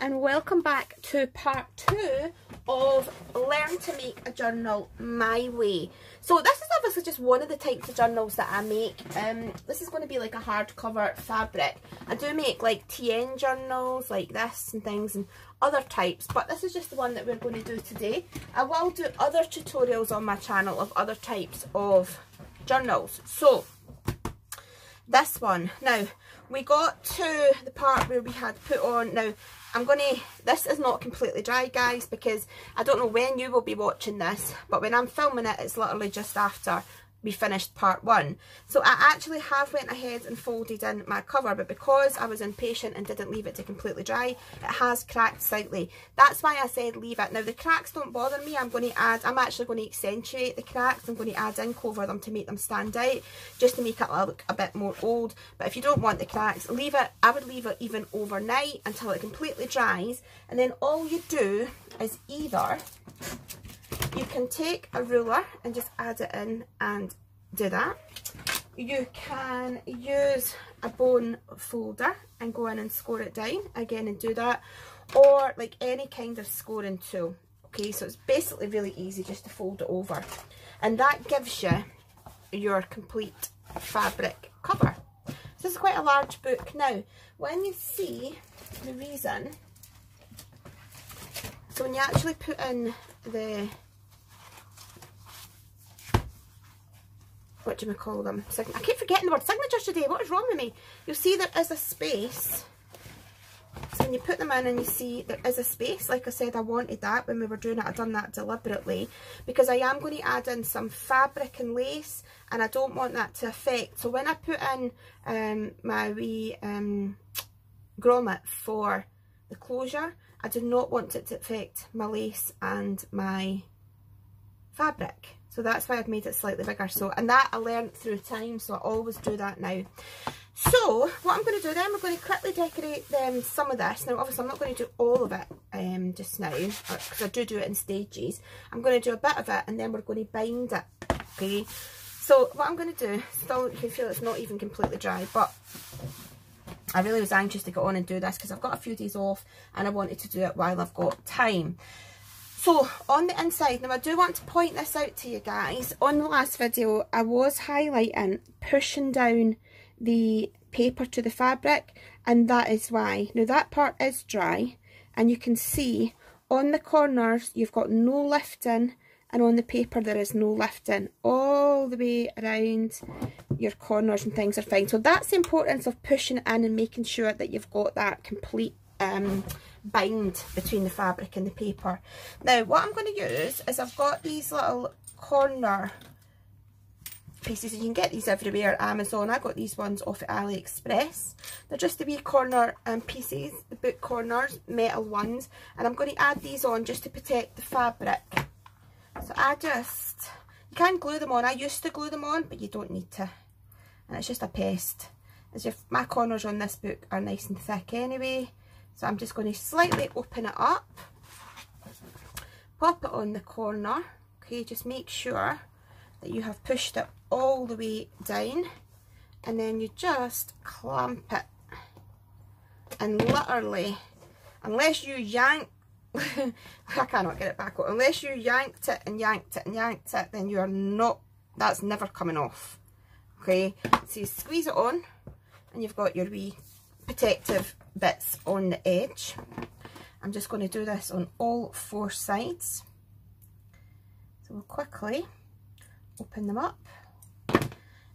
and welcome back to part two of Learn to Make a Journal My Way. So this is obviously just one of the types of journals that I make. Um, this is going to be like a hardcover fabric. I do make like TN journals like this and things and other types but this is just the one that we're going to do today. I will do other tutorials on my channel of other types of journals. So this one. Now we got to the part where we had put on now I'm going to this is not completely dry guys because I don't know when you will be watching this but when I'm filming it it's literally just after we finished part one. So I actually have went ahead and folded in my cover, but because I was impatient and didn't leave it to completely dry, it has cracked slightly. That's why I said leave it. Now the cracks don't bother me. I'm going to add, I'm actually going to accentuate the cracks. I'm going to add ink over them to make them stand out, just to make it look a bit more old. But if you don't want the cracks, leave it, I would leave it even overnight until it completely dries. And then all you do is either you can take a ruler and just add it in and do that. You can use a bone folder and go in and score it down again and do that. Or like any kind of scoring tool. Okay, so it's basically really easy just to fold it over. And that gives you your complete fabric cover. So this is quite a large book. Now, when you see the reason, so when you actually put in the what do we call them? I keep forgetting the word signatures today. What is wrong with me? You'll see there is a space. So when you put them in and you see there is a space, like I said, I wanted that when we were doing it. I've done that deliberately because I am going to add in some fabric and lace and I don't want that to affect. So when I put in um, my wee um, grommet for the closure, I do not want it to affect my lace and my fabric. So that's why I've made it slightly bigger. So, and that I learned through time, so I always do that now. So, what I'm going to do then, we're going to quickly decorate them, some of this. Now, obviously, I'm not going to do all of it um, just now, because uh, I do do it in stages. I'm going to do a bit of it, and then we're going to bind it, okay? So, what I'm going to do, still, you can feel it's not even completely dry, but I really was anxious to get on and do this, because I've got a few days off, and I wanted to do it while I've got time. So on the inside, now I do want to point this out to you guys. On the last video, I was highlighting pushing down the paper to the fabric and that is why. Now that part is dry and you can see on the corners you've got no lifting and on the paper there is no lifting. All the way around your corners and things are fine. So that's the importance of pushing in and making sure that you've got that complete um, bind between the fabric and the paper. Now what I'm going to use is I've got these little corner pieces and you can get these everywhere at Amazon. I got these ones off at AliExpress. They're just the wee corner um, pieces, the book corners, metal ones. And I'm going to add these on just to protect the fabric. So I just, you can glue them on. I used to glue them on, but you don't need to. And it's just a pest. As if my corners on this book are nice and thick anyway. So I'm just going to slightly open it up, pop it on the corner, okay, just make sure that you have pushed it all the way down and then you just clamp it and literally, unless you yank, I cannot get it back on, unless you yanked it and yanked it and yanked it, then you are not, that's never coming off, okay, so you squeeze it on and you've got your wee protective bits on the edge. I'm just going to do this on all four sides. So we'll quickly open them up.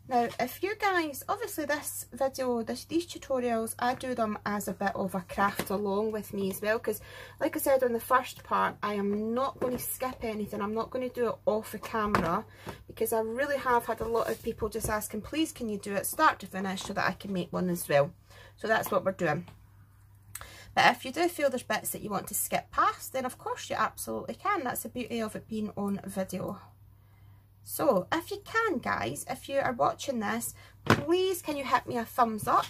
Now, if you guys, obviously this video, this, these tutorials, I do them as a bit of a craft along with me as well, because like I said on the first part, I am not going to skip anything. I'm not going to do it off the camera, because I really have had a lot of people just asking, please can you do it start to finish so that I can make one as well. So that's what we're doing. But if you do feel there's bits that you want to skip past, then of course you absolutely can. That's the beauty of it being on video. So if you can guys, if you are watching this, please can you hit me a thumbs up?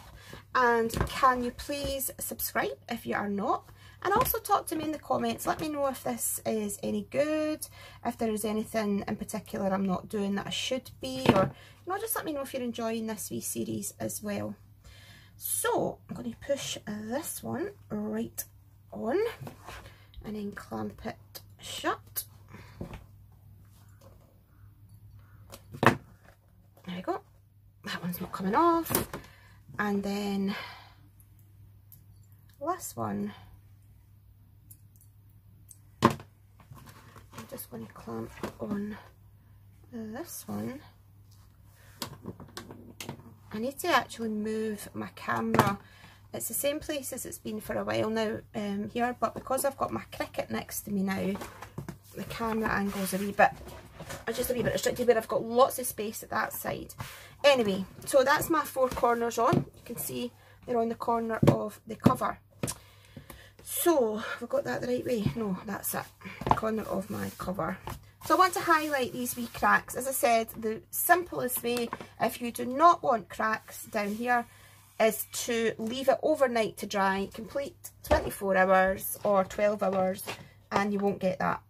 And can you please subscribe if you are not? And also talk to me in the comments. Let me know if this is any good if there is anything in particular I'm not doing that I should be or you know just let me know if you're enjoying this V series as well. So I'm going to push this one right on and then clamp it shut. We go. That one's not coming off. And then last one. I'm just going to clamp on this one. I need to actually move my camera. It's the same place as it's been for a while now um, here, but because I've got my Cricut next to me now, the camera angle's a wee bit, just a wee bit restricted, but I've got lots of space at that side. Anyway, so that's my four corners on. You can see they're on the corner of the cover. So, have I got that the right way? No, that's it. Corner of my cover. So I want to highlight these wee cracks. As I said, the simplest way, if you do not want cracks down here, is to leave it overnight to dry, complete 24 hours or 12 hours, and you won't get that.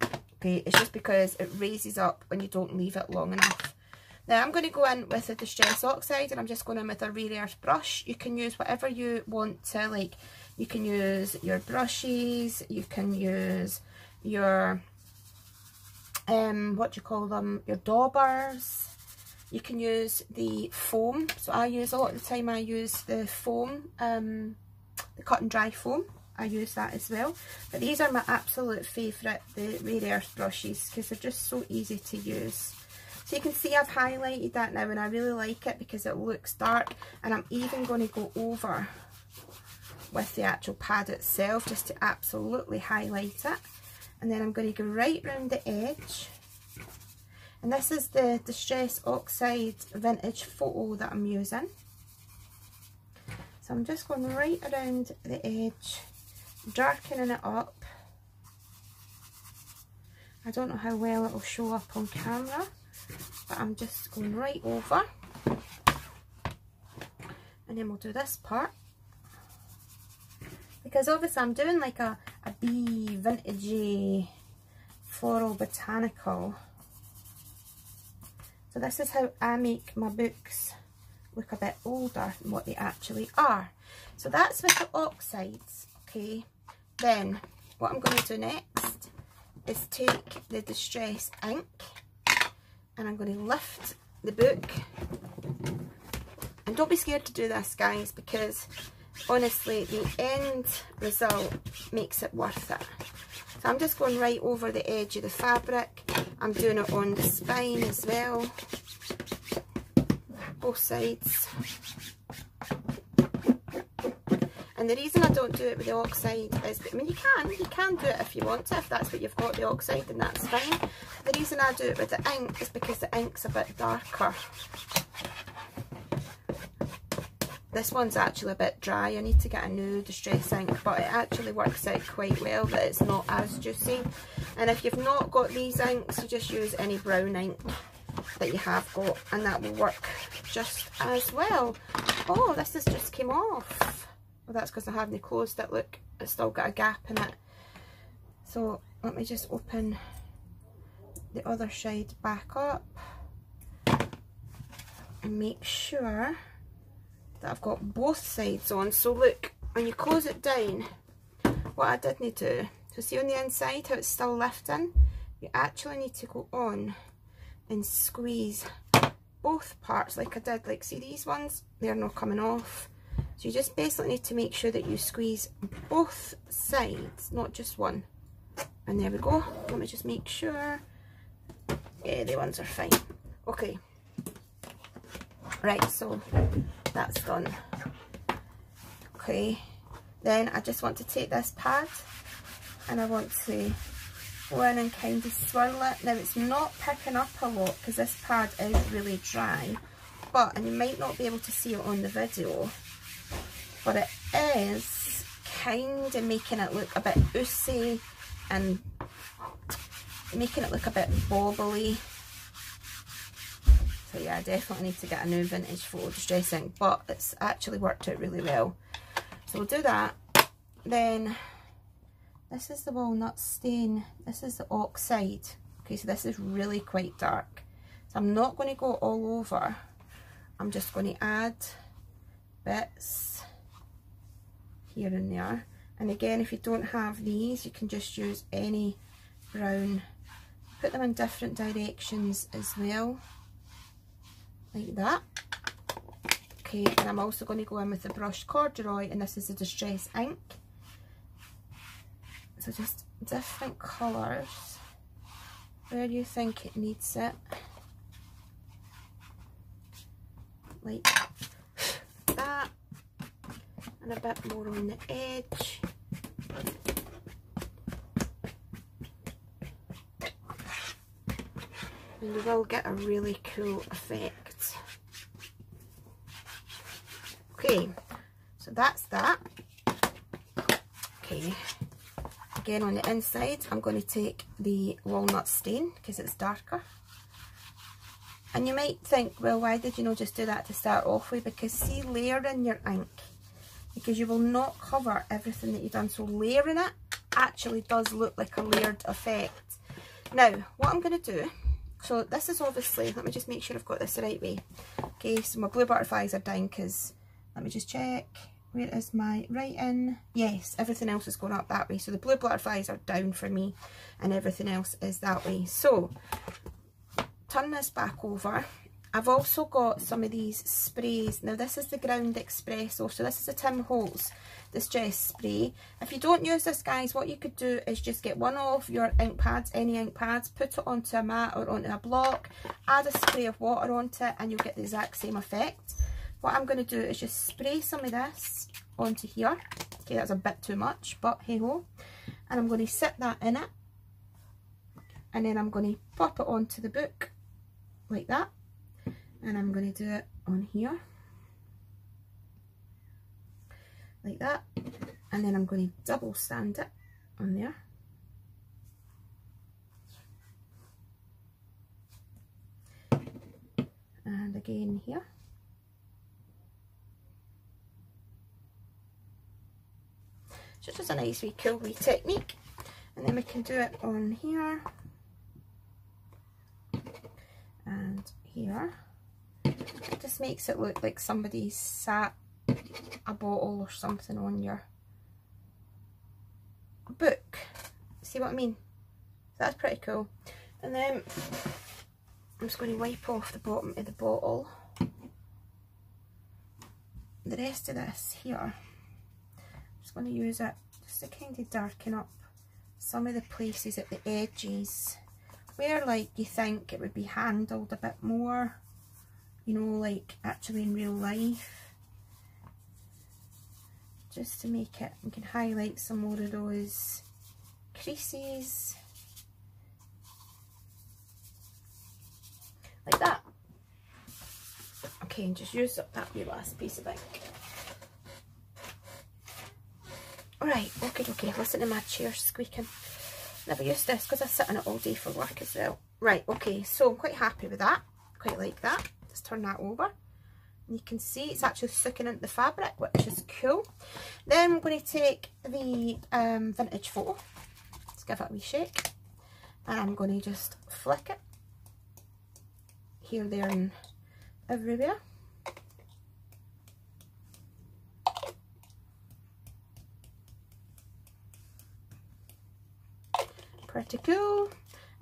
Okay, it's just because it raises up when you don't leave it long enough. Now I'm going to go in with the Distress Oxide and I'm just going in with a Rare Earth brush. You can use whatever you want to, like, you can use your brushes, you can use your um, what do you call them, your daubers. You can use the foam. So I use, a lot of the time I use the foam, um, the cut and dry foam. I use that as well. But these are my absolute favourite, the Rare Earth brushes, because they're just so easy to use. So you can see I've highlighted that now and I really like it because it looks dark. And I'm even going to go over with the actual pad itself just to absolutely highlight it and then I'm going to go right round the edge and this is the Distress Oxide Vintage Photo that I'm using so I'm just going right around the edge darkening it up. I don't know how well it will show up on camera but I'm just going right over. And then we'll do this part. Because obviously I'm doing like a, a bee vintagey floral botanical. So this is how I make my books look a bit older than what they actually are. So that's with the oxides okay then what I'm going to do next is take the distress ink and I'm going to lift the book and don't be scared to do this guys because honestly the end result makes it worth it. So I'm just going right over the edge of the fabric. I'm doing it on the spine as well. Both sides. And the reason I don't do it with the oxide is, I mean you can, you can do it if you want to, if that's what you've got the oxide then that's fine. The reason I do it with the ink is because the ink's a bit darker this one's actually a bit dry. I need to get a new Distress ink, but it actually works out quite well that it's not as juicy. And if you've not got these inks, you just use any brown ink that you have got and that will work just as well. Oh, this has just came off. Well, that's because I haven't closed it. Look, it's still got a gap in it. So let me just open the other side back up and make sure that I've got both sides on. So look, when you close it down, what I did need to do, so see on the inside how it's still lifting, you actually need to go on and squeeze both parts like I did. Like see these ones, they're not coming off. So you just basically need to make sure that you squeeze both sides, not just one. And there we go. Let me just make sure. Yeah, the ones are fine. Okay. Right, so that's done. Okay, then I just want to take this pad and I want to go in and kind of swirl it. Now it's not picking up a lot because this pad is really dry, but, and you might not be able to see it on the video, but it is kind of making it look a bit oozy and making it look a bit bobbly so yeah, I definitely need to get a new vintage photo Distress ink, but it's actually worked out really well. So we'll do that. Then this is the walnut stain. This is the oxide. Okay, so this is really quite dark. So I'm not going to go all over. I'm just going to add bits here and there. And again, if you don't have these, you can just use any brown. Put them in different directions as well, like that. Okay, and I'm also going to go in with the brushed corduroy, and this is the Distress ink. So just different colours where you think it needs it. Like. And a bit more on the edge. And you will get a really cool effect. Okay, so that's that. Okay, again on the inside I'm going to take the walnut stain because it's darker and you might think well why did you not just do that to start off with because see layering your ink because you will not cover everything that you've done so layering it actually does look like a layered effect now what I'm going to do so this is obviously let me just make sure I've got this the right way okay so my blue butterflies are down because let me just check where is my writing? Yes, everything else is going up that way. So the blue butterflies are down for me and everything else is that way. So turn this back over. I've also got some of these sprays. Now this is the Ground Espresso. So this is a Tim Holtz Distress Spray. If you don't use this guys, what you could do is just get one of your ink pads, any ink pads, put it onto a mat or onto a block, add a spray of water onto it and you'll get the exact same effect. What I'm going to do is just spray some of this onto here. Okay, that's a bit too much, but hey ho. And I'm going to sit that in it. And then I'm going to pop it onto the book like that. And I'm going to do it on here. Like that. And then I'm going to double stand it on there. And again here. So it's just a nice wee cool wee technique. And then we can do it on here. And here. Just makes it look like somebody sat a bottle or something on your book. See what I mean? That's pretty cool. And then I'm just going to wipe off the bottom of the bottle. The rest of this here I'm just going to use it just to kind of darken up some of the places at the edges where like you think it would be handled a bit more you know like actually in real life just to make it we can highlight some more of those creases like that okay and just use up that wee last piece of ink Alright, okay, okay, listen to my chair squeaking. Never used this because I sit in it all day for work as well. Right, okay, so I'm quite happy with that. Quite like that. Just turn that over. And you can see it's actually soaking into the fabric, which is cool. Then I'm going to take the um, vintage photo. Let's give it a wee shake. And I'm going to just flick it. Here, there and everywhere. pretty cool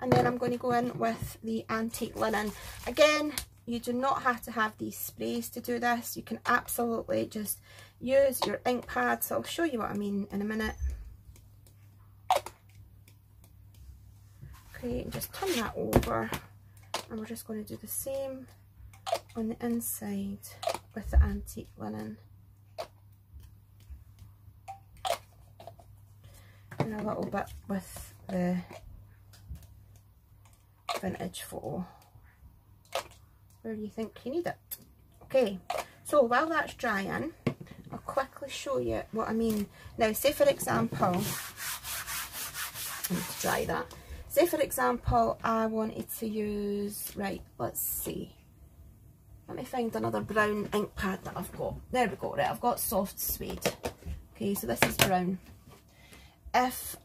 and then I'm going to go in with the antique linen again you do not have to have these sprays to do this. You can absolutely just use your ink pads. I'll show you what I mean in a minute. Okay and just turn that over. And we're just going to do the same on the inside with the antique linen. And a little bit with the vintage photo where you think you need it. Okay, so while that's drying, I'll quickly show you what I mean. Now, say for example, dry that. Say for example, I wanted to use, right, let's see. Let me find another brown ink pad that I've got. There we go, right, I've got soft suede. Okay, so this is brown. If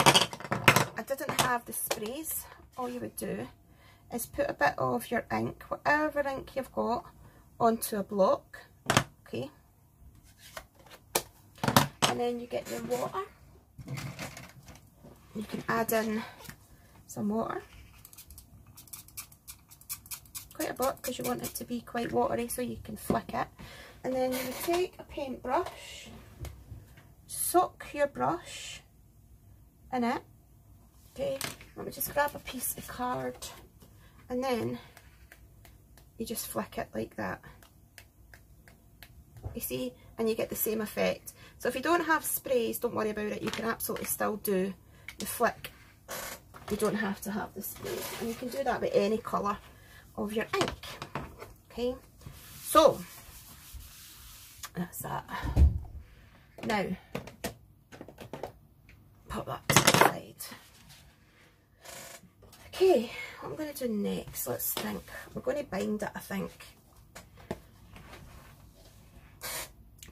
I didn't have the sprays, all you would do is put a bit of your ink, whatever ink you've got, onto a block, okay? And then you get your water. You can add in some water. Quite a bit because you want it to be quite watery so you can flick it. And then you take a paintbrush, soak your brush in it. Okay, let me just grab a piece of card and then you just flick it like that. You see, and you get the same effect. So if you don't have sprays, don't worry about it. You can absolutely still do the flick. You don't have to have the spray. And you can do that with any colour of your ink. Okay, so that's that. Now, pop that to the side. Okay, what I'm going to do next, let's think. We're going to bind it, I think.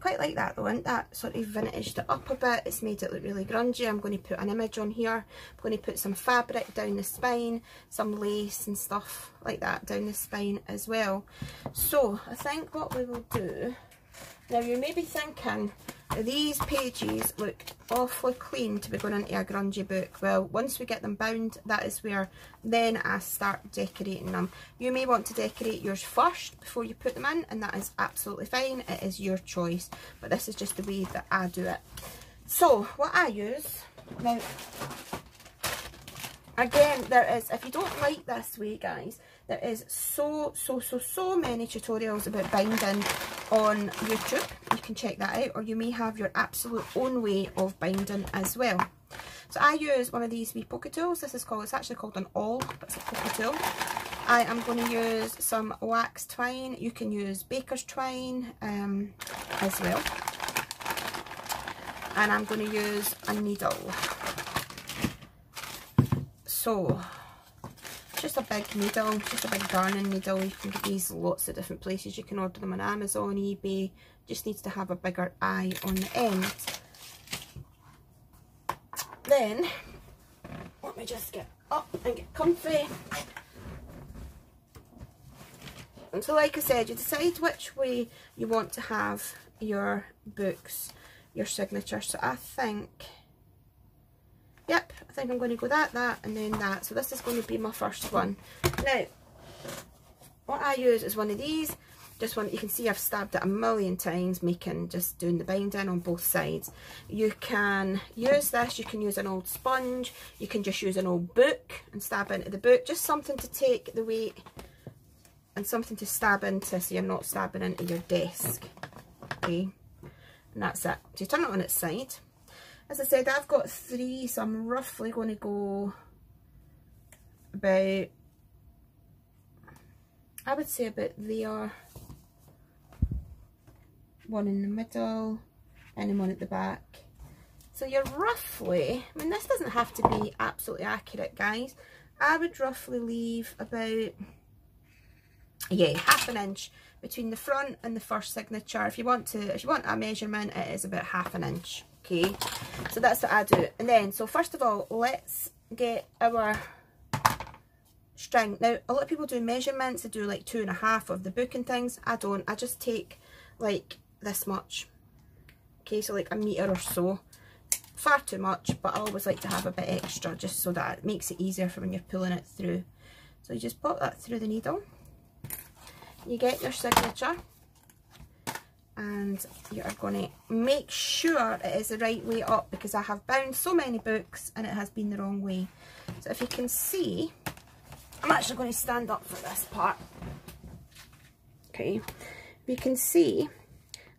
Quite like that though, isn't that? Sort of vintaged it up a bit. It's made it look really grungy. I'm going to put an image on here. I'm going to put some fabric down the spine, some lace and stuff like that down the spine as well. So, I think what we will do now you may be thinking, these pages look awfully clean to be going into a grungy book. Well, once we get them bound, that is where then I start decorating them. You may want to decorate yours first before you put them in, and that is absolutely fine. It is your choice, but this is just the way that I do it. So, what I use, now, again, there is, if you don't like this way, guys, there is so, so, so, so many tutorials about binding on YouTube. You can check that out. Or you may have your absolute own way of binding as well. So I use one of these wee pocket tools. This is called, it's actually called an awl, but it's a pocket tool. I am going to use some wax twine. You can use baker's twine um, as well. And I'm going to use a needle. So, just a big needle, just a big darning needle. You can get these lots of different places. You can order them on Amazon, eBay. Just needs to have a bigger eye on the end. Then, let me just get up and get comfy. And so like I said, you decide which way you want to have your books, your signature. So I think Yep, I think I'm going to go that, that, and then that. So this is going to be my first one. Now, what I use is one of these. Just one, you can see I've stabbed it a million times, making, just doing the binding on both sides. You can use this, you can use an old sponge, you can just use an old book and stab into the book. Just something to take the weight and something to stab into so you're not stabbing into your desk. Okay, and that's it. So you turn it on its side as I said, I've got three, so I'm roughly going to go about, I would say about there, one in the middle, and then one at the back. So you're roughly, I mean this doesn't have to be absolutely accurate guys, I would roughly leave about, yeah, half an inch between the front and the first signature. If you want to, if you want a measurement, it is about half an inch okay. So that's what I do. And then so first of all let's get our string. Now a lot of people do measurements. They do like two and a half of the book and things. I don't. I just take like this much. Okay so like a metre or so. Far too much but I always like to have a bit extra just so that it makes it easier for when you're pulling it through. So you just pop that through the needle. You get your signature and you are going to make sure it is the right way up because I have bound so many books and it has been the wrong way. So if you can see, I'm actually going to stand up for this part. Okay, you can see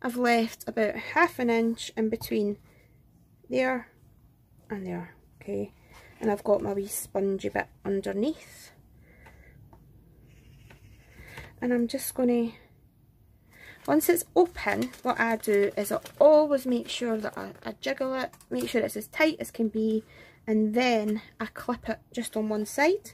I've left about half an inch in between there and there, okay, and I've got my wee spongy bit underneath. And I'm just going to once it's open, what I do is I always make sure that I, I jiggle it, make sure it's as tight as can be, and then I clip it just on one side.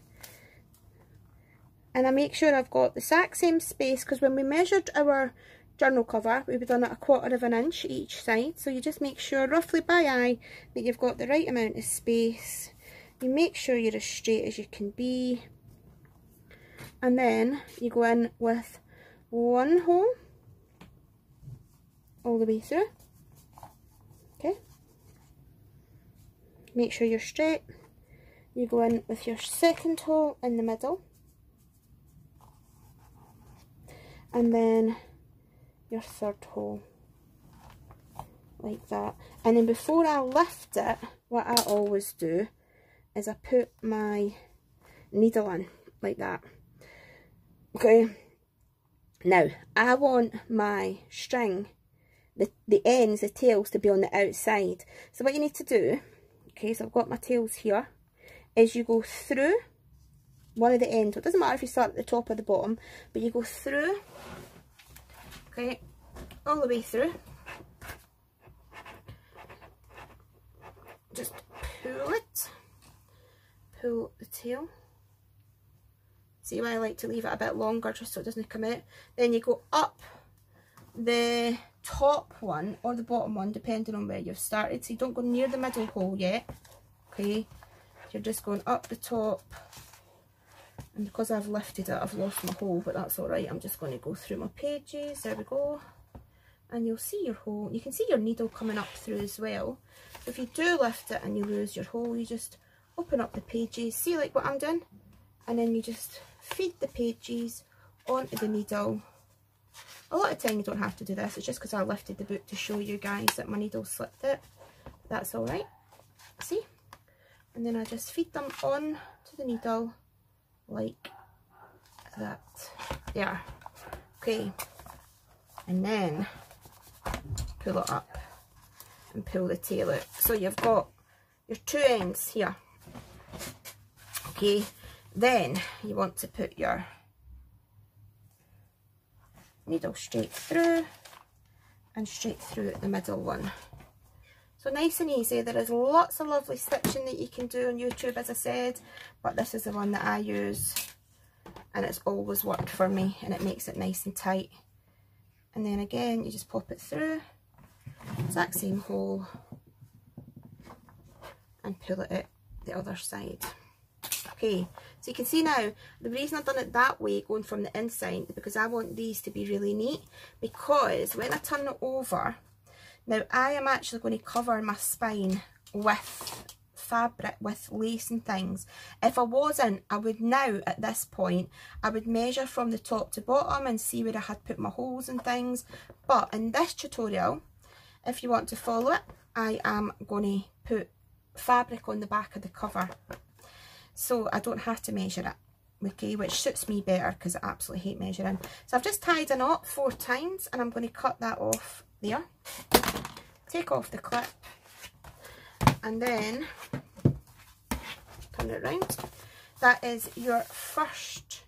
And I make sure I've got the exact same space, because when we measured our journal cover, we've done it a quarter of an inch each side. So you just make sure, roughly by eye, that you've got the right amount of space. You make sure you're as straight as you can be. And then you go in with one hole all the way through. Okay. make sure you're straight. You go in with your second hole in the middle. And then your third hole like that and then before I lift it what I always do is I put my needle in like that okay now I want my string the, the ends, the tails to be on the outside so what you need to do okay so I've got my tails here is you go through one of the ends it doesn't matter if you start at the top or the bottom but you go through okay all the way through just pull it, pull the tail. See why I like to leave it a bit longer just so it doesn't come out. Then you go up the top one or the bottom one depending on where you've started. So you don't go near the middle hole yet. Okay, you're just going up the top. And because I've lifted it, I've lost my hole, but that's alright. I'm just going to go through my pages. There we go. And you'll see your hole. You can see your needle coming up through as well. If you do lift it and you lose your hole, you just open up the pages, see like what I'm doing, and then you just feed the pages onto the needle. A lot of time you don't have to do this, it's just because I lifted the book to show you guys that my needle slipped it. That's alright. See? And then I just feed them on to the needle like that. There. Okay. And then pull it up and pull the tail out. So you've got your two ends here. Okay, then you want to put your needle straight through and straight through the middle one. So nice and easy. There is lots of lovely stitching that you can do on YouTube, as I said, but this is the one that I use and it's always worked for me and it makes it nice and tight. And then again, you just pop it through exact same hole and pull it out the other side okay. So you can see now the reason I've done it that way going from the inside because I want these to be really neat. Because when I turn it over now I am actually going to cover my spine with fabric with lace and things. If I wasn't I would now at this point I would measure from the top to bottom and see where I had put my holes and things. But in this tutorial if you want to follow it, I am going to put fabric on the back of the cover. So I don't have to measure it, okay, which suits me better because I absolutely hate measuring. So I've just tied a knot four times and I'm going to cut that off there. Take off the clip and then turn it around. That is your first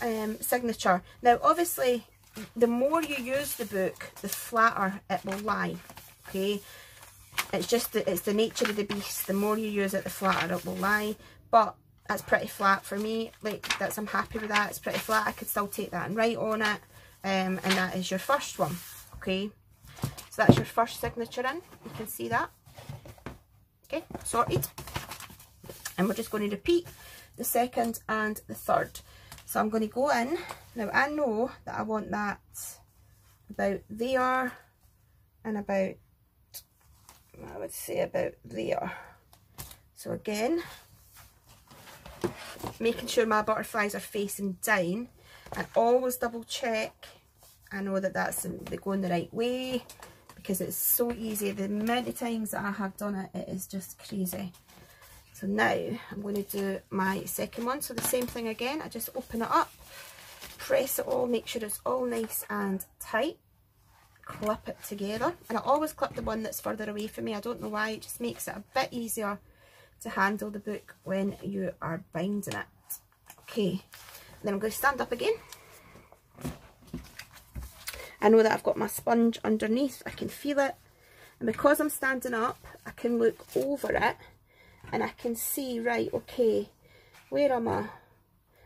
um, signature. Now obviously the more you use the book, the flatter it will lie, okay? It's just, the, it's the nature of the beast. The more you use it, the flatter it will lie. But that's pretty flat for me. Like, that's I'm happy with that. It's pretty flat. I could still take that and write on it. Um, and that is your first one, okay? So that's your first signature in. You can see that. Okay, sorted. And we're just going to repeat the second and the third. So I'm going to go in. Now I know that I want that about there and about, I would say about there. So again, making sure my butterflies are facing down and always double check. I know that that's going the right way because it's so easy. The many times that I have done it, it is just crazy. So now I'm going to do my second one. So the same thing again, I just open it up, press it all, make sure it's all nice and tight, clip it together. And I always clip the one that's further away from me. I don't know why, it just makes it a bit easier to handle the book when you are binding it. Okay, then I'm going to stand up again. I know that I've got my sponge underneath, I can feel it. And because I'm standing up, I can look over it and I can see, right, okay, where am I?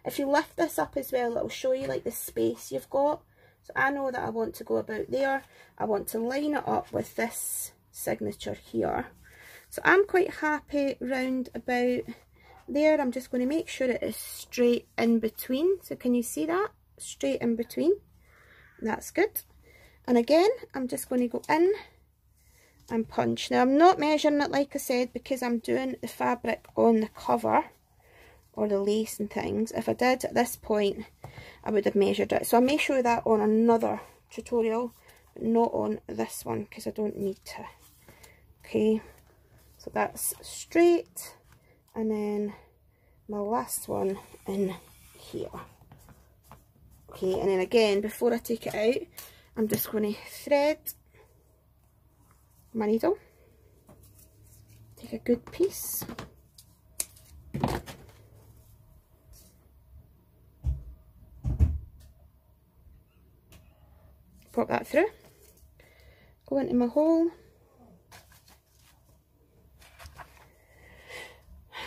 If you lift this up as well, it'll show you like the space you've got. So I know that I want to go about there. I want to line it up with this signature here. So I'm quite happy round about there. I'm just going to make sure it is straight in between. So can you see that? Straight in between. That's good. And again, I'm just going to go in and punch. Now I'm not measuring it like I said because I'm doing the fabric on the cover or the lace and things. If I did at this point I would have measured it. So I may show that on another tutorial but not on this one because I don't need to. Okay, so that's straight and then my last one in here. Okay, and then again, before I take it out, I'm just going to thread my needle. Take a good piece. Pop that through. Go into my hole.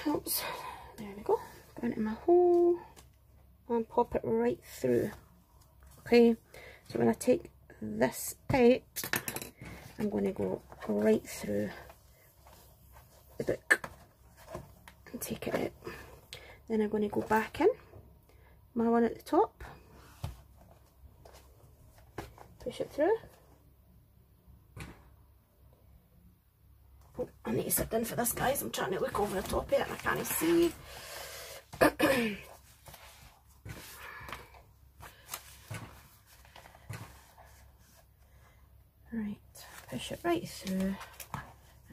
There we go. Go into my hole and pop it right through. Okay, so when I take this out, I'm going to go right through the book and take it out. Then I'm going to go back in, my one at the top, push it through. Oh, I need to sit down for this guys, I'm trying to look over the top it and I can't see. right, push it right through.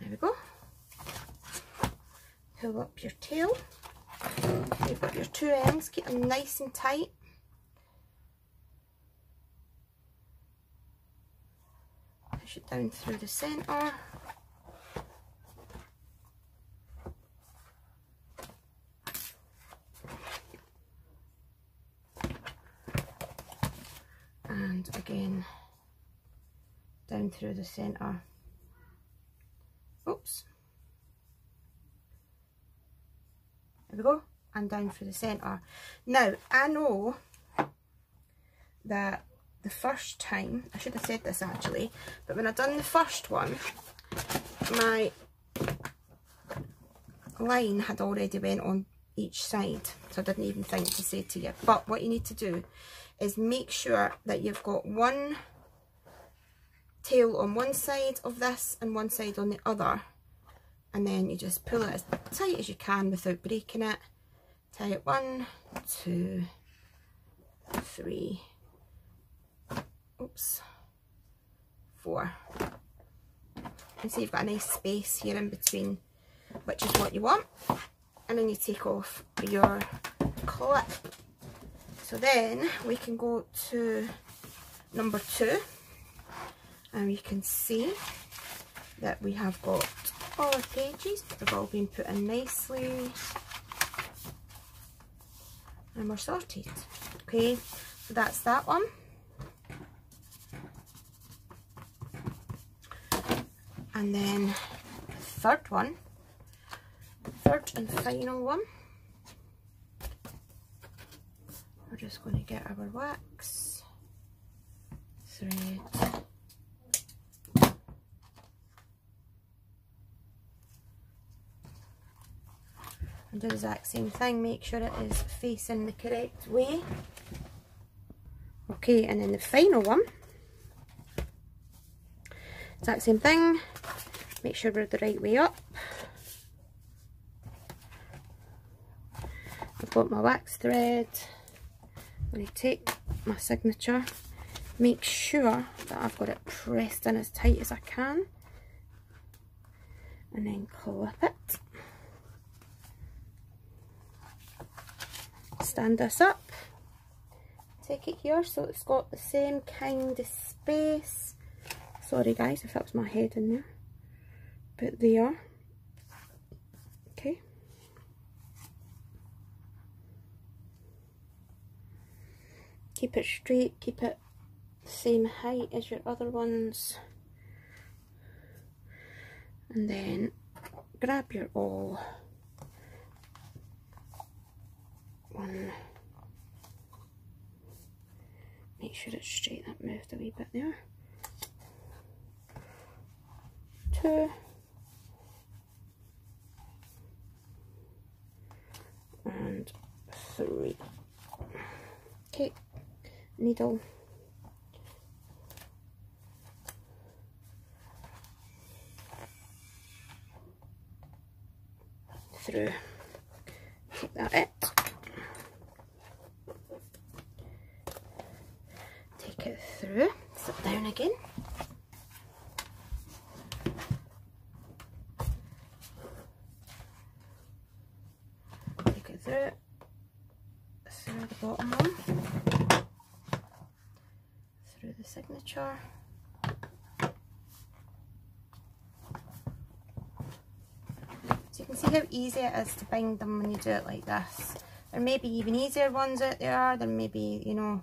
There we go. Pull up your tail. You've got your two ends, keep them nice and tight. Push it down through the centre. And again, down through the centre. Oops. There we go. And down through the centre. Now, I know that the first time, I should have said this actually, but when I done the first one, my line had already went on each side, so I didn't even think to say to you. But what you need to do is make sure that you've got one tail on one side of this and one side on the other. And then you just pull it as tight as you can without breaking it. Tie it one two three oops four. And see you've got a nice space here in between which is what you want. And then you take off your clip so then we can go to number two and you can see that we have got all the pages they've all been put in nicely. And we're sorted. Okay so that's that one. And then the third one. Third and final one. We're just going to get our wax thread the exact same thing. Make sure it is facing the correct way. Okay and then the final one. Exact same thing. Make sure we're the right way up. I've got my wax thread. I'm going to take my signature. Make sure that I've got it pressed in as tight as I can. And then clip it stand this up. Take it here so it's got the same kind of space. Sorry guys if that was my head in there. But there. Okay. Keep it straight keep it the same height as your other ones. And then grab your awl one. Mm. Make sure it's straight, that moved a wee bit there. Two. And three. Okay, needle. through. See how easy it is to bind them when you do it like this. There may be even easier ones out there, there may be, you know,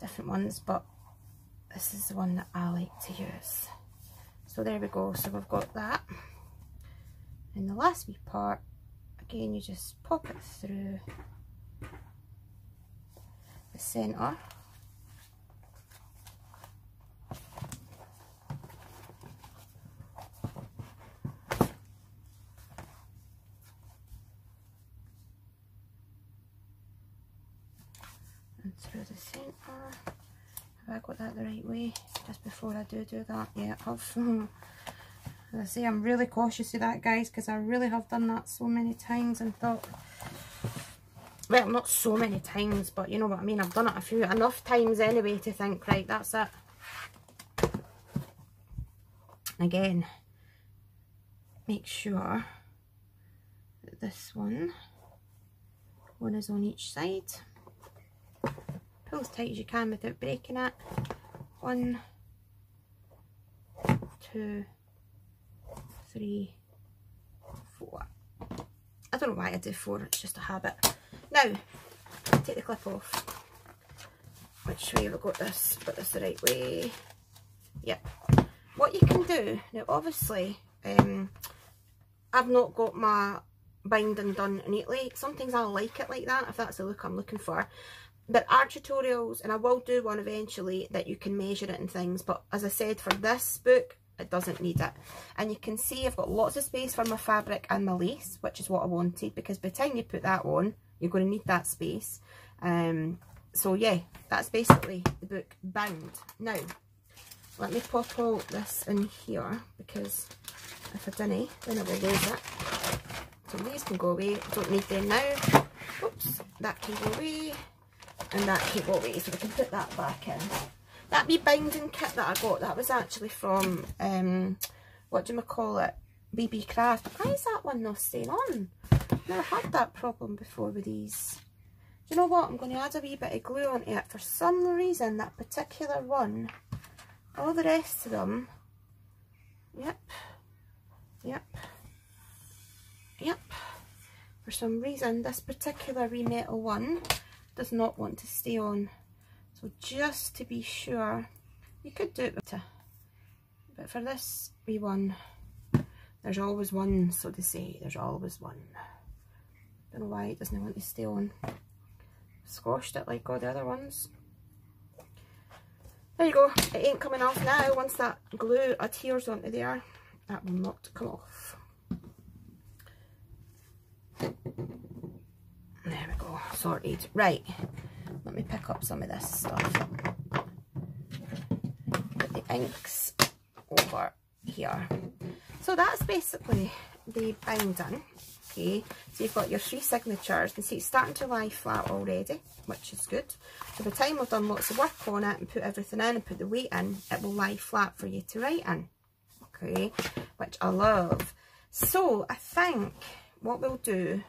different ones, but this is the one that I like to use. So there we go, so we've got that. And the last wee part, again, you just pop it through the centre through the centre. Have I got that the right way? Just before I do do that, yeah, I've, um, I say, I'm really cautious of that, guys, because I really have done that so many times and thought, well, not so many times, but you know what I mean, I've done it a few, enough times anyway to think, right, that's it. Again, make sure that this one, one is on each side pull as tight as you can without breaking it. One, two, three, four. I don't know why I do four, it's just a habit. Now, take the clip off. Which way have I got this? Got this the right way. Yep. What you can do, now obviously, um, I've not got my binding done neatly. Sometimes I like it like that, if that's the look I'm looking for there are tutorials and I will do one eventually that you can measure it and things but as I said for this book it doesn't need it. And you can see I've got lots of space for my fabric and my lace which is what I wanted because by the time you put that on you're going to need that space. Um, so yeah that's basically the book bound. Now let me pop all this in here because if I didn't then I will lose it so these can go away. Don't need them now. Oops that can go away and that can go away. So we can put that back in. That wee binding kit that I got, that was actually from, um, what do you call it, BB Craft. Why is that one not staying on? Never had that problem before with these. You know what? I'm going to add a wee bit of glue onto it. For some reason, that particular one, all the rest of them, yep, yep, yep. For some reason, this particular wee metal one does not want to stay on. So just to be sure, you could do it better. but for this wee one, there's always one, so to say, there's always one. Don't know why it doesn't want to stay on. Squashed it like all the other ones. There you go, it ain't coming off now. Once that glue adheres onto there, that will not come off. There we go, sorted. Right, let me pick up some of this stuff. Put the inks over here. So that's basically the binding. Okay, so you've got your three signatures. You see it's starting to lie flat already, which is good. So by the time I've done lots of work on it and put everything in and put the weight in, it will lie flat for you to write in. Okay, which I love. So I think what we'll do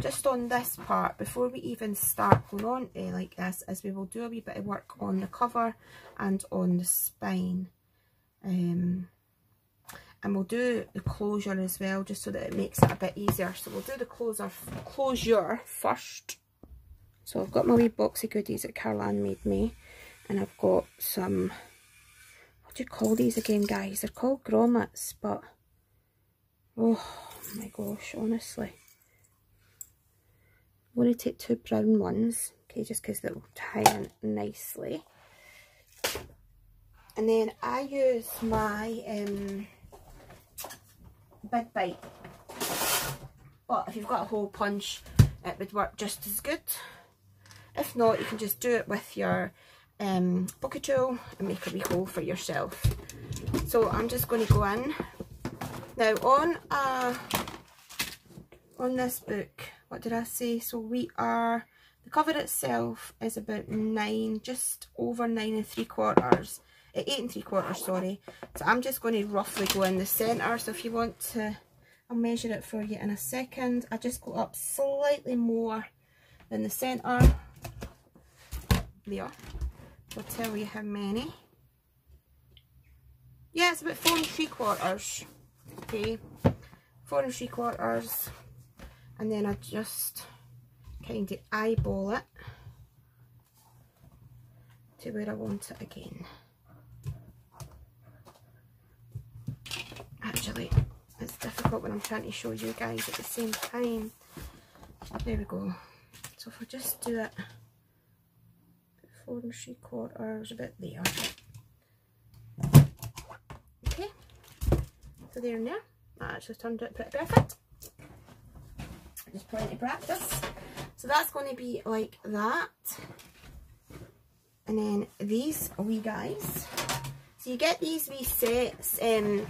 just on this part before we even start going on like this is we will do a wee bit of work on the cover and on the spine. Um, and we'll do the closure as well just so that it makes it a bit easier. So we'll do the closure closure first. So I've got my wee box of goodies that Caroline made me and I've got some what do you call these again guys? They're called grommets but oh my gosh honestly I'm going to take two brown ones, okay, just because they will tie in nicely. And then I use my um, Big Bite. But if you've got a hole punch, it would work just as good. If not, you can just do it with your um, pocket tool and make a wee hole for yourself. So I'm just going to go in. Now on a on this book, what did I say? So we are, the cover itself is about nine, just over nine and three quarters, uh, eight and three quarters, sorry. So I'm just going to roughly go in the centre. So if you want to, I'll measure it for you in a second. I just go up slightly more than the centre. There. I'll tell you how many. Yeah, it's about four and three quarters. Four and three quarters. And then I just kind of eyeball it to where I want it again. Actually, it's difficult when I'm trying to show you guys at the same time. There we go. So if I just do it four and three quarters, a bit there. Okay, there and there. That actually turned out pretty perfect. Just plenty of practice. So that's going to be like that. And then these wee guys. So you get these wee sets um,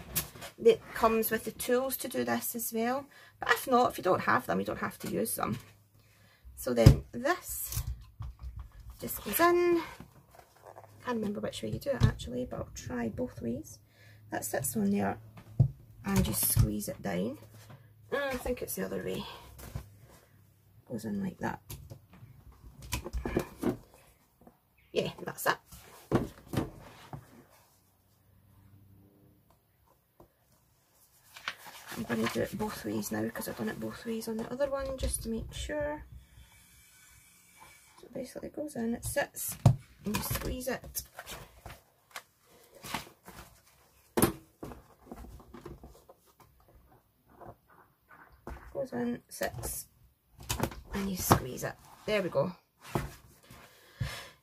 that comes with the tools to do this as well. But if not, if you don't have them, you don't have to use them. So then this just goes in. I can't remember which way you do it actually, but I'll try both ways. That sits on there and you squeeze it down. I think it's the other way. Goes in like that. Yeah, that's it. I'm going to do it both ways now because I've done it both ways on the other one just to make sure. So basically it goes in, it sits, and you squeeze it. Goes in, sits, and you squeeze it. There we go.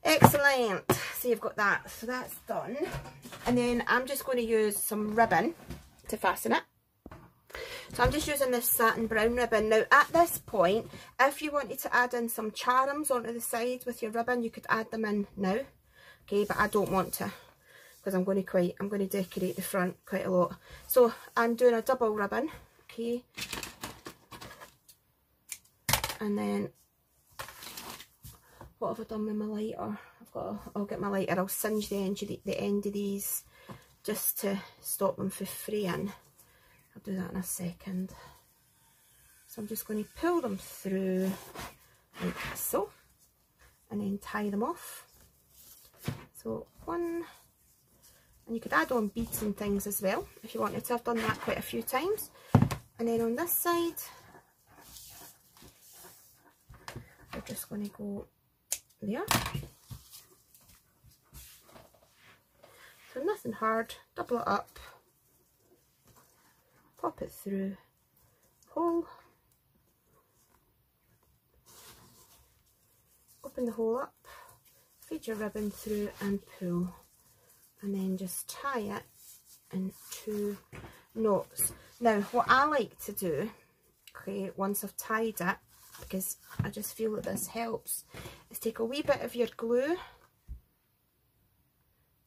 Excellent. So you've got that. So that's done. And then I'm just going to use some ribbon to fasten it. So I'm just using this satin brown ribbon. Now at this point, if you wanted to add in some charms onto the side with your ribbon, you could add them in now. Okay, but I don't want to because I'm going to quite, I'm going to decorate the front quite a lot. So I'm doing a double ribbon, okay. And then, what have I done with my lighter? I've got, I'll get my lighter, I'll singe the end of, the, the end of these just to stop them from fraying. I'll do that in a second. So I'm just going to pull them through like so and then tie them off. So one, and you could add on beads and things as well if you wanted to. I've done that quite a few times. And then on this side, we're just going to go there. So nothing hard, double it up. Pop it through. Hole open the hole up. Feed your ribbon through and pull. And then just tie it in two knots. Now what I like to do okay once I've tied it because I just feel that this helps is take a wee bit of your glue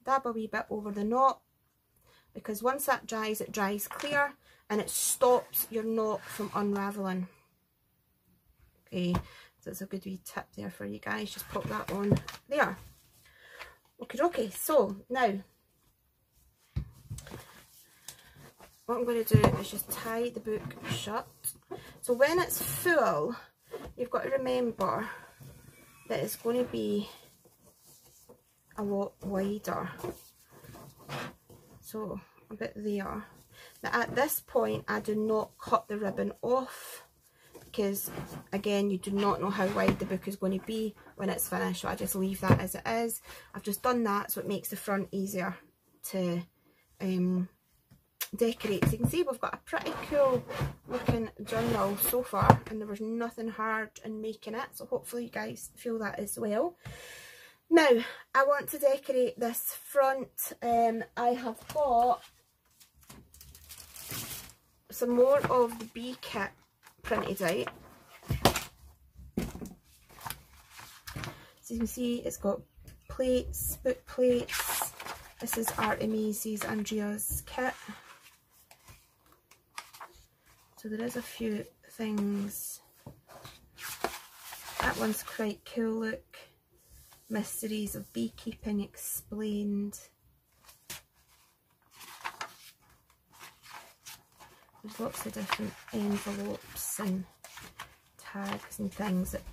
dab a wee bit over the knot because once that dries it dries clear and it stops your knot from unraveling. Okay, so it's a good wee tip there for you guys. Just pop that on there. Okay, okay. So now, what I'm going to do is just tie the book shut. So when it's full, you've got to remember that it's going to be a lot wider. So a bit there. Now at this point I do not cut the ribbon off because again you do not know how wide the book is going to be when it's finished so I just leave that as it is. I've just done that so it makes the front easier to um, decorate. You can see we've got a pretty cool looking journal so far and there was nothing hard in making it so hopefully you guys feel that as well. Now I want to decorate this front. Um, I have got some more of the bee kit printed out. So you can see it's got plates, book plates. This is Artemise's Andrea's kit. So there is a few things. That one's quite cool look. Mysteries of Beekeeping Explained. There's lots of different envelopes and tags and things that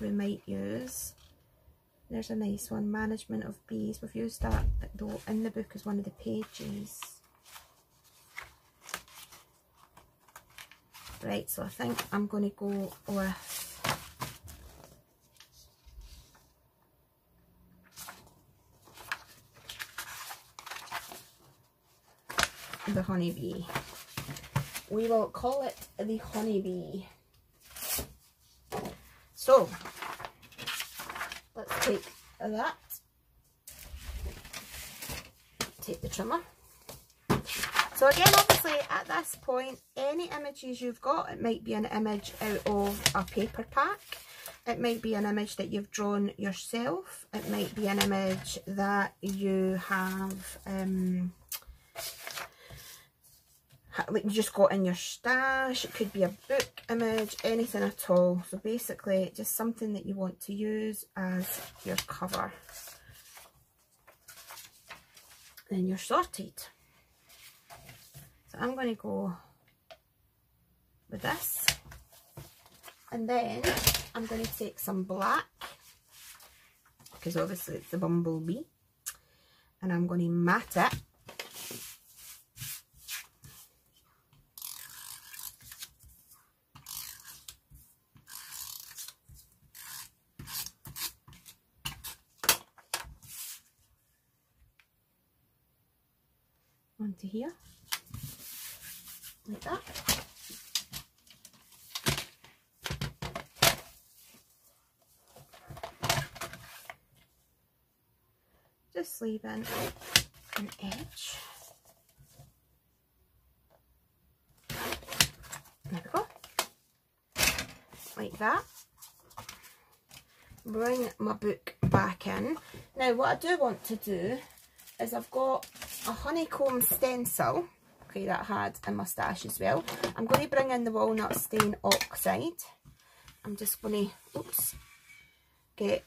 we might use. There's a nice one, Management of Bees. We've used that though in the book as one of the pages. Right, so I think I'm going to go with the honeybee. We will call it the honeybee. So, let's take that, take the trimmer. So again, obviously at this point, any images you've got, it might be an image out of a paper pack, it might be an image that you've drawn yourself, it might be an image that you have um, like you just got in your stash. It could be a book image anything at all. So basically just something that you want to use as your cover. Then you're sorted I'm going to go with this. And then I'm going to take some black because obviously it's the bumblebee. And I'm going to mat it onto here like that. Just leaving an edge. There we go. Like that. Bring my book back in. Now what I do want to do is I've got a honeycomb stencil that had a moustache as well. I'm going to bring in the walnut stain oxide. I'm just going to oops get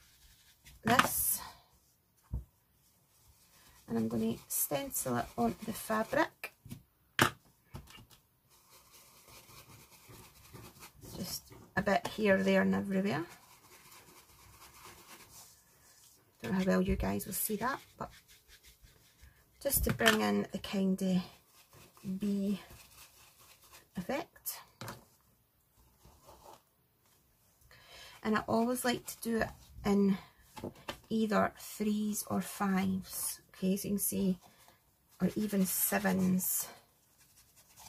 this. And I'm going to stencil it onto the fabric. Just a bit here there and everywhere. Don't know how well you guys will see that but just to bring in the kind of bee effect. And I always like to do it in either threes or fives. Okay, so you can see, or even sevens.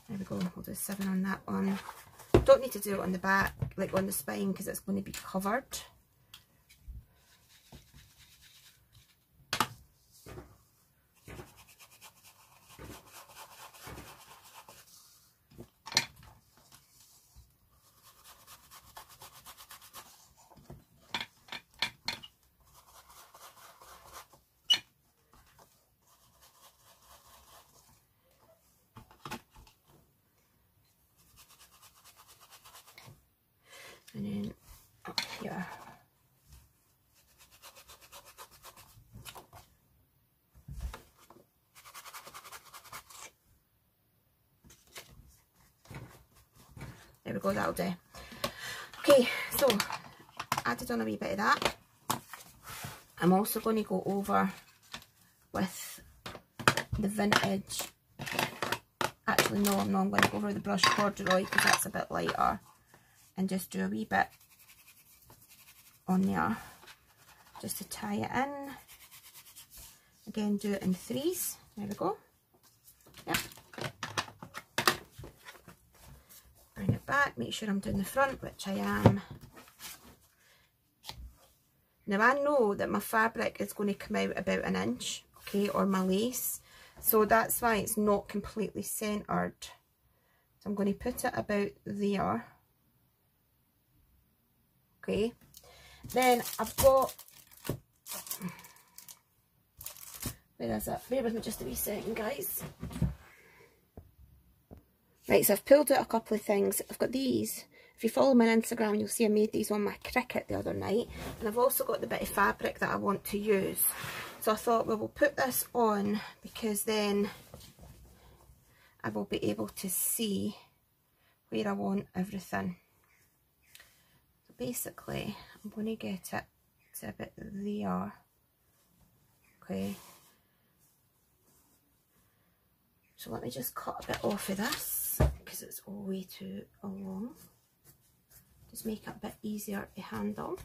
There we go, we'll do seven on that one. Don't need to do it on the back, like on the spine, because it's going to be covered. and then up here. There we go, that'll do. Okay, so added on a wee bit of that. I'm also going to go over with the vintage. Actually, no, I'm not. I'm going to go over the brush corduroy because that's a bit lighter and just do a wee bit on there just to tie it in. Again, do it in threes. There we go. Yep. Bring it back, make sure I'm doing the front, which I am. Now I know that my fabric is going to come out about an inch, okay, or my lace. So that's why it's not completely centred. So I'm going to put it about there okay then I've got where is it bear with me just a wee second guys Right, so I've pulled out a couple of things. I've got these. If you follow on Instagram, you'll see I made these on my Cricut the other night. And I've also got the bit of fabric that I want to use. So I thought, well, we'll put this on because then I will be able to see where I want everything. So basically, I'm going to get it to about there. Okay. So let me just cut a bit off of this because it's all way too long. Just make it a bit easier to handle.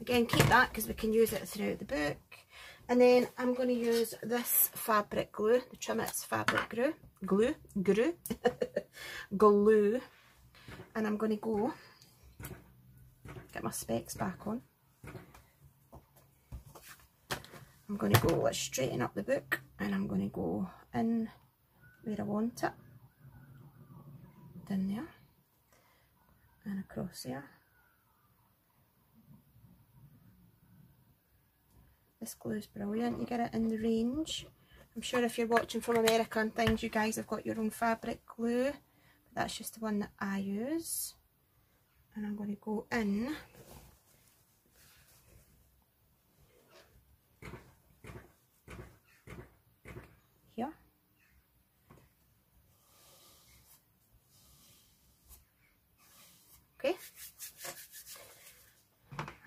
Again, keep that because we can use it throughout the book. And then I'm going to use this fabric glue, the Trimits fabric glue, glue, glue, glue. And I'm going to go, get my specs back on. I'm going to go, let's straighten up the book and I'm going to go in where I want it. Down there and across here. This glue is brilliant, you get it in the range. I'm sure if you're watching from America and things, you guys have got your own fabric glue. But that's just the one that I use. And I'm going to go in here. Okay.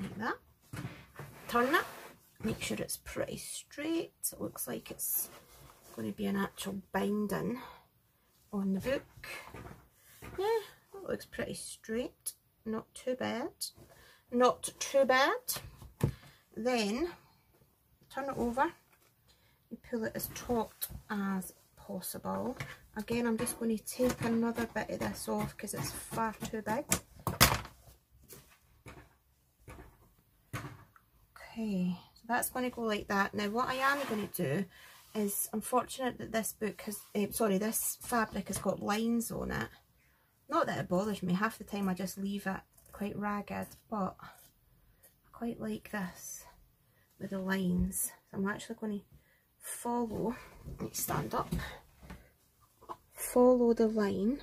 Like that. Turn it make sure it's pretty straight. It looks like it's going to be an actual binding on the book. Yeah, it looks pretty straight. Not too bad. Not too bad. Then, turn it over. You pull it as taut as possible. Again, I'm just going to take another bit of this off because it's far too big. Okay, that's going to go like that. Now what I am going to do is, unfortunate that this book has, uh, sorry, this fabric has got lines on it. Not that it bothers me, half the time I just leave it quite ragged, but I quite like this with the lines. So I'm actually going to follow, let me stand up, follow the line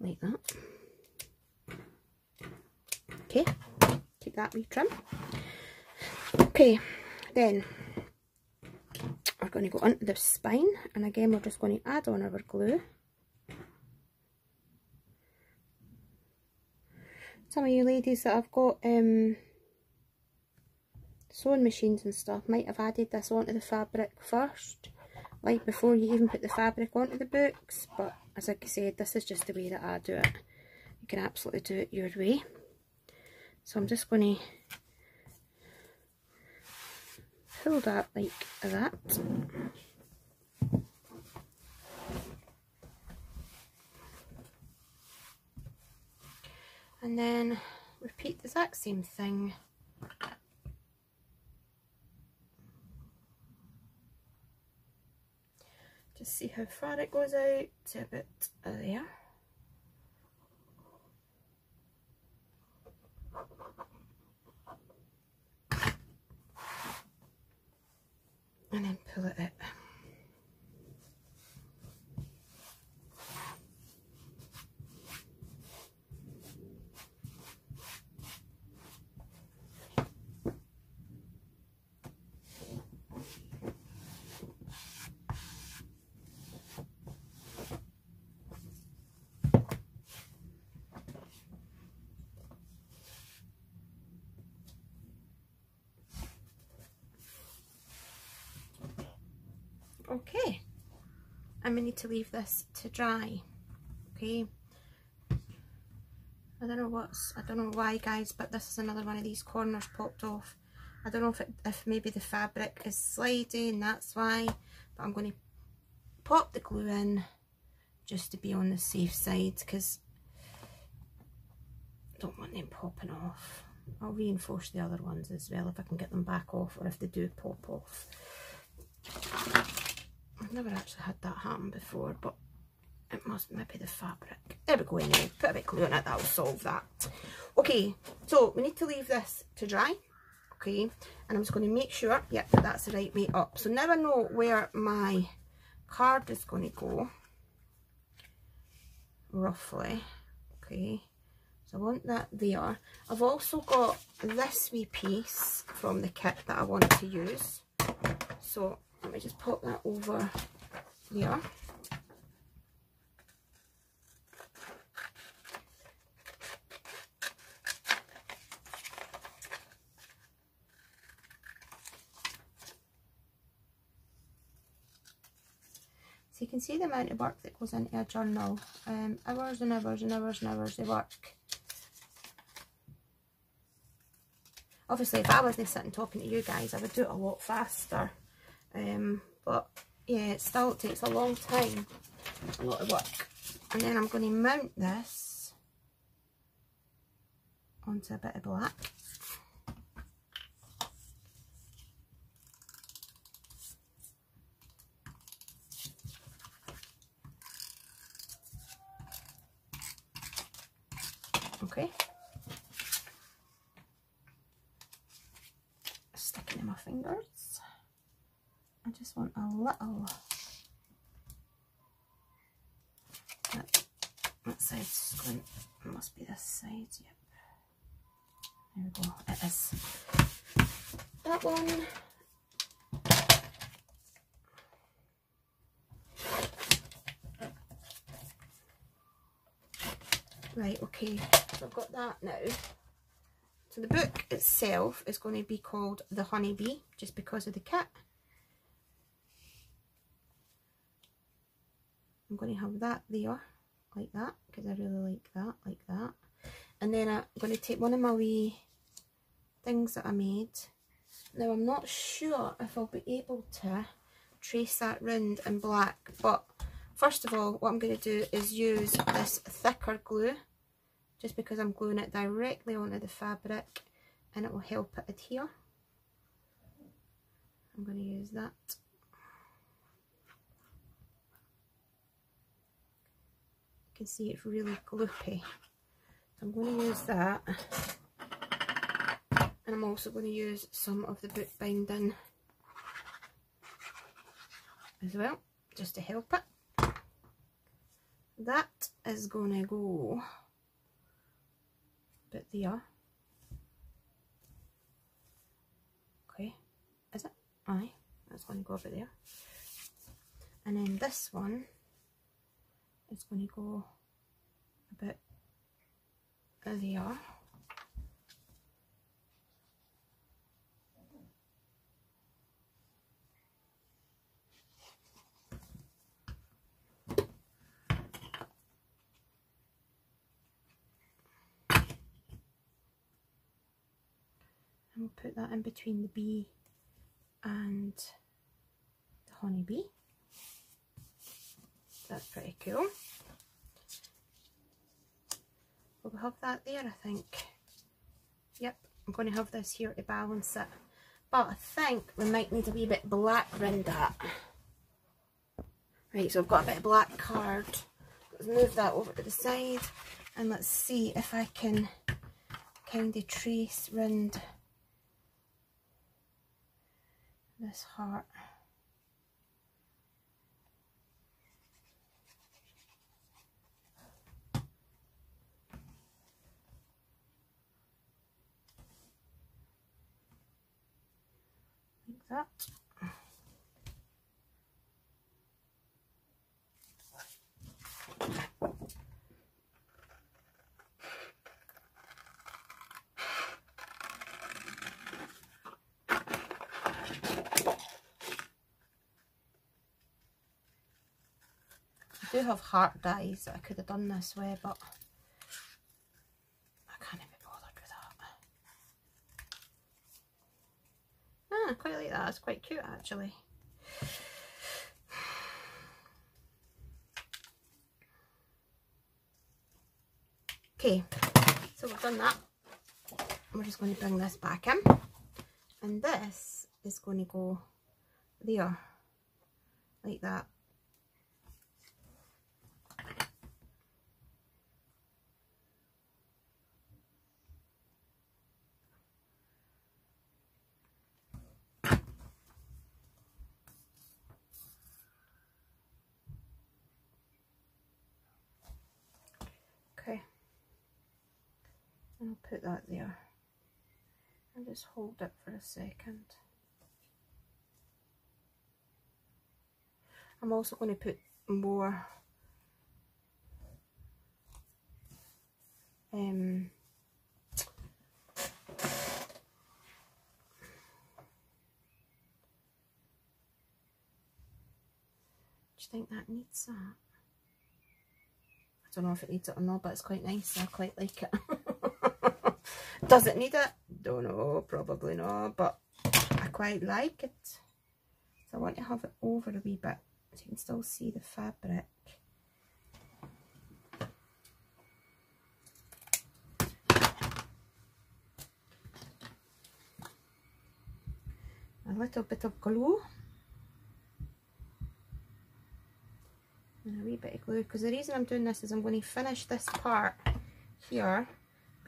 like that. Okay, keep that wee trim. Okay, then we're going to go onto the spine and again we're just going to add on our glue. Some of you ladies that have got um, sewing machines and stuff might have added this onto the fabric first like before you even put the fabric onto the books but as I said this is just the way that I do it. You can absolutely do it your way. So I'm just going to pull that like that. And then repeat the exact same thing see how far it goes out to a bit there. And then pull it out. okay and we need to leave this to dry okay? I don't know what's I don't know why guys but this is another one of these corners popped off. I don't know if it, if maybe the fabric is sliding that's why but I'm going to pop the glue in just to be on the safe side because I don't want them popping off. I'll reinforce the other ones as well if I can get them back off or if they do pop off I've never actually had that happen before, but it must maybe the fabric. There we go anyway. Put a bit of glue on it, that'll solve that. Okay, so we need to leave this to dry. Okay, and I'm just going to make sure, yep, that that's the right way up. So now I know where my card is going to go, roughly. Okay, so I want that there. I've also got this wee piece from the kit that I want to use. So let me just pop that over there. So you can see the amount of work that goes into a journal. Um, hours and hours and hours and hours of work. Obviously, if I wasn't sitting talking to you guys, I would do it a lot faster. Um, but yeah, it still takes a long time, a lot of work. And then I'm going to mount this onto a bit of black. Okay. Sticking in my fingers. Want a little that, that side's going it must be this side, yep. There we go. It is. That one Right, okay, so I've got that now. So the book itself is going to be called The Honeybee, just because of the kit. Going to have that there, like that, because I really like that, like that. And then I'm going to take one of my wee things that I made. Now I'm not sure if I'll be able to trace that round in black, but first of all, what I'm going to do is use this thicker glue just because I'm gluing it directly onto the fabric and it will help it adhere. I'm going to use that. Can see it's really gloopy. I'm going to use that. And I'm also going to use some of the book binding as well, just to help it. That is going to go but there. Okay, is it? Aye, that's going to go over there. And then this one is going to go a bit there. and we'll put that in between the bee and the honeybee. That's pretty cool. We'll have that there, I think. Yep, I'm going to have this here to balance it. But I think we might need a wee bit black around that. Right, so I've got a bit of black card. Let's move that over to the side and let's see if I can kind of trace round this heart. That. do have heart dies that I could have done this way, but I can't be bothered with that. Ah, I quite like that. It's quite cute actually. Okay, so we've done that. We're just going to bring this back in. And this is going to go there, like that. And I'll put that there. And just hold it for a second. I'm also going to put more um, Do you think that needs that? I don't know if it needs it or not, but it's quite nice. I quite like it. Does it need it? Don't know, probably not, but I quite like it. So I want to have it over a wee bit so you can still see the fabric. A little bit of glue. and a wee bit of glue because the reason I'm doing this is I'm going to finish this part here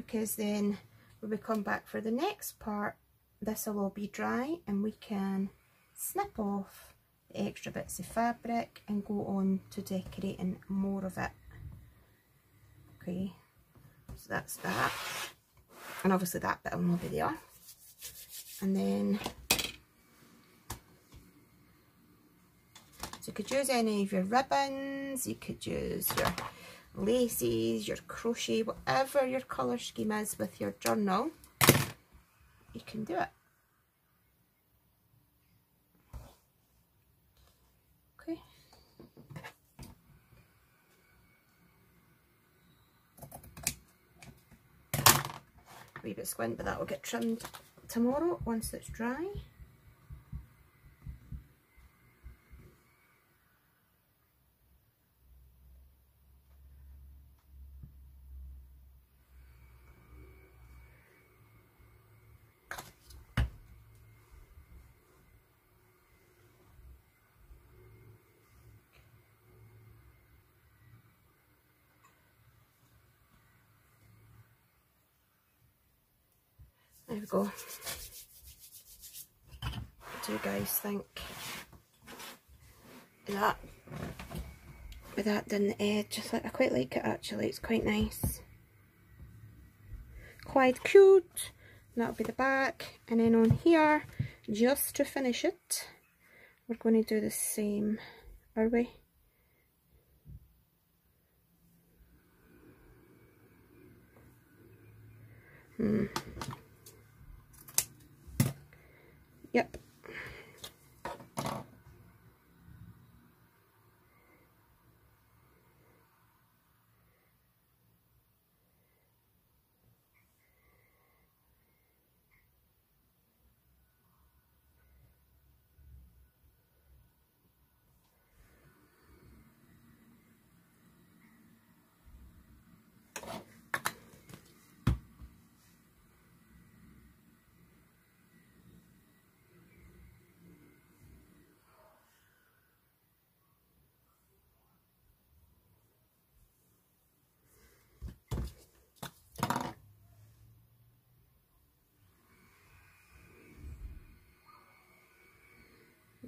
because then when we come back for the next part this will all be dry and we can snip off the extra bits of fabric and go on to decorating more of it. Okay so that's that. And obviously that bit will not be there. And then you could use any of your ribbons, you could use your laces, your crochet, whatever your colour scheme is with your journal, you can do it. Okay. A wee bit squint, but that will get trimmed tomorrow once it's dry. Go. What do you guys think? That with that down the edge, just like, I quite like it actually, it's quite nice. Quite cute. That'll be the back. And then on here, just to finish it, we're going to do the same, are we? Hmm. Yep.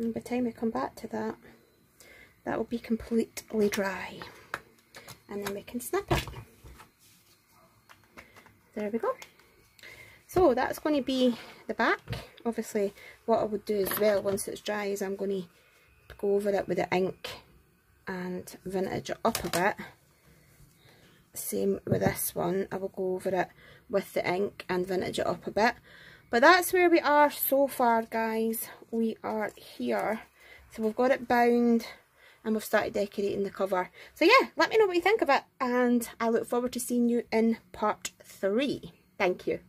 Mm, and by the time we come back to that, that will be completely dry. And then we can snip it. There we go. So that's going to be the back. Obviously, what I would do as well once it's dry is I'm going to go over it with the ink and vintage it up a bit. Same with this one, I will go over it with the ink and vintage it up a bit. But that's where we are so far, guys. We are here. So we've got it bound and we've started decorating the cover. So yeah, let me know what you think of it. And I look forward to seeing you in part three. Thank you.